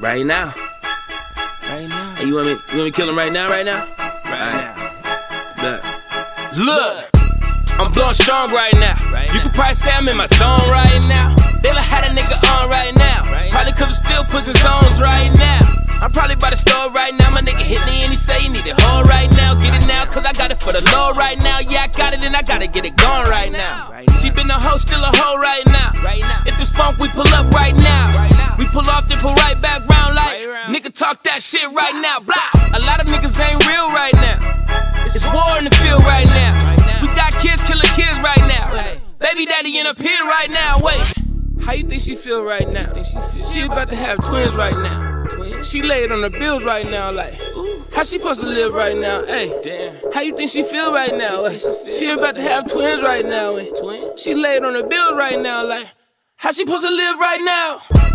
Right now. Right now. Hey, you want me? You want me to kill him right now? Right now? Right now. Look. Look. I'm blowing strong right now. Right you now. can probably say I'm in my zone right now. They like how that nigga on right now. Right probably cause I'm still pushing zones right now. I'm probably by the store right now. My nigga hit me and he say he need it hard right now. Get it now, cause I got it for the low right now. Yeah, I got it and I gotta get it gone right now. She been a hoe, still a hoe right now. Right now. If it's funk, we pull up right now. We pull off, then pull nigga talk that shit right now. Blah. A lot of niggas ain't real right now. It's war in the field right now. We got kids killing kids right now. Baby daddy in a pen right now. Wait. How you think she feel right now? she about to have twins right now. She laid on the bills right now, like, how she supposed to live right now? Hey, Damn. how you think she feel right now? She about to have twins right now. She laid on the bills right now, like, how she supposed to live right now?